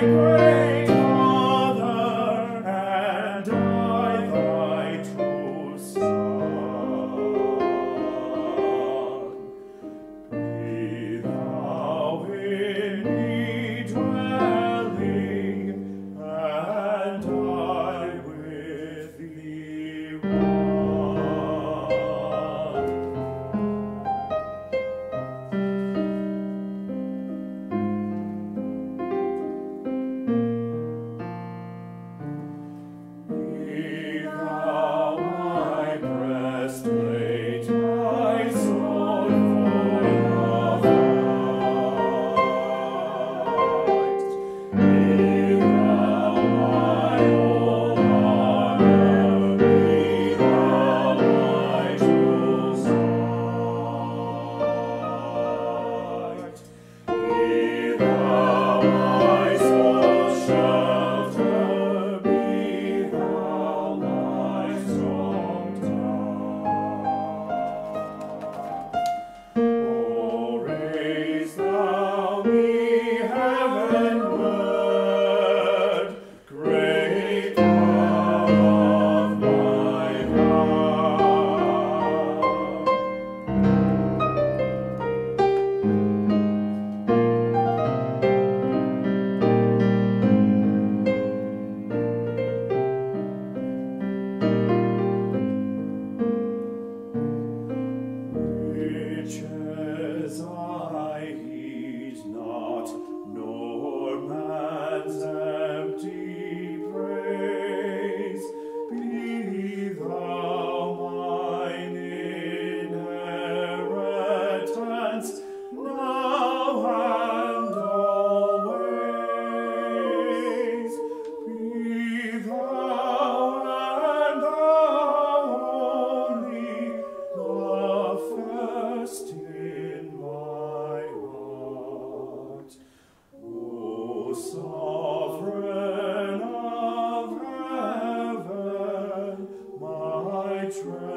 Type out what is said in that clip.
my. I heed not, nor man's empty praise. Be thou mine inheritance, now and always. Be thou and thou only the first. true.